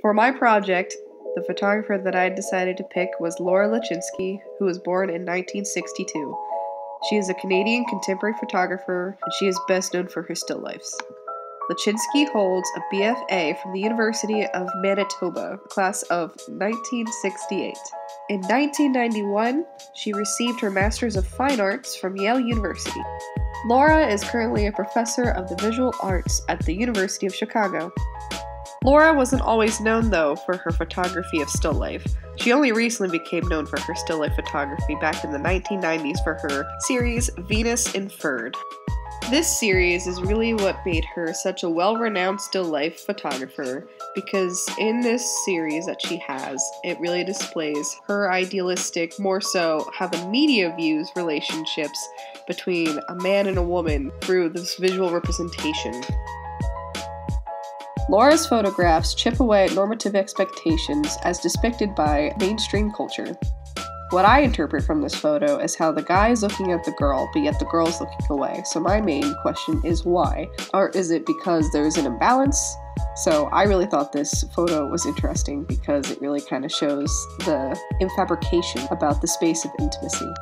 For my project, the photographer that I decided to pick was Laura Letinsky, who was born in 1962. She is a Canadian contemporary photographer, and she is best known for her still lifes. Letinsky holds a BFA from the University of Manitoba, class of 1968. In 1991, she received her Master's of Fine Arts from Yale University. Laura is currently a professor of the visual arts at the University of Chicago. Laura wasn't always known, though, for her photography of still life. She only recently became known for her still life photography back in the 1990s for her series Venus Inferred. This series is really what made her such a well renowned still life photographer because in this series that she has, it really displays her idealistic, more so how the media views relationships between a man and a woman through this visual representation. Laura's photographs chip away at normative expectations as depicted by mainstream culture. What I interpret from this photo is how the guy is looking at the girl, but yet the girl is looking away. So my main question is why? Or is it because there's an imbalance? So I really thought this photo was interesting because it really kind of shows the infabrication about the space of intimacy.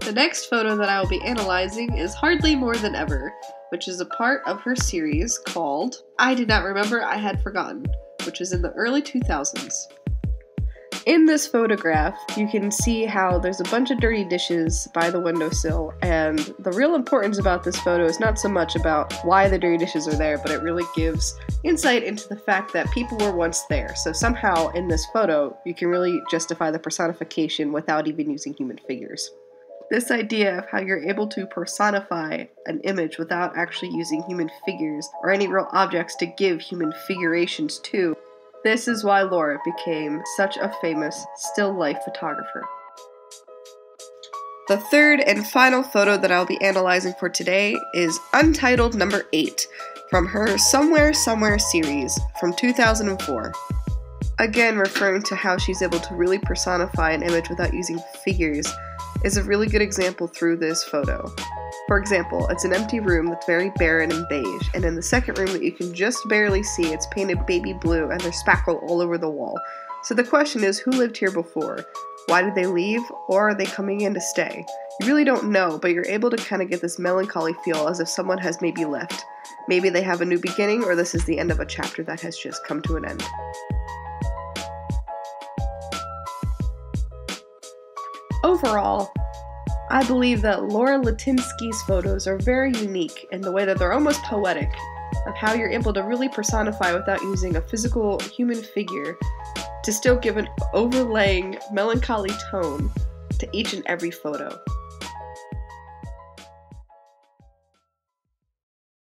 The next photo that I will be analyzing is Hardly More Than Ever, which is a part of her series called I Did Not Remember I Had Forgotten, which is in the early 2000s. In this photograph, you can see how there's a bunch of dirty dishes by the windowsill, and the real importance about this photo is not so much about why the dirty dishes are there, but it really gives insight into the fact that people were once there. So somehow in this photo, you can really justify the personification without even using human figures. This idea of how you're able to personify an image without actually using human figures or any real objects to give human figurations to this is why Laura became such a famous still life photographer. The third and final photo that I'll be analyzing for today is Untitled Number 8 from her Somewhere Somewhere series from 2004. Again, referring to how she's able to really personify an image without using figures is a really good example through this photo. For example, it's an empty room that's very barren and beige, and in the second room that you can just barely see, it's painted baby blue and there's spackle all over the wall. So the question is, who lived here before? Why did they leave, or are they coming in to stay? You really don't know, but you're able to kind of get this melancholy feel as if someone has maybe left. Maybe they have a new beginning, or this is the end of a chapter that has just come to an end. Overall, I believe that Laura Letinsky's photos are very unique in the way that they're almost poetic, of how you're able to really personify without using a physical human figure to still give an overlaying melancholy tone to each and every photo.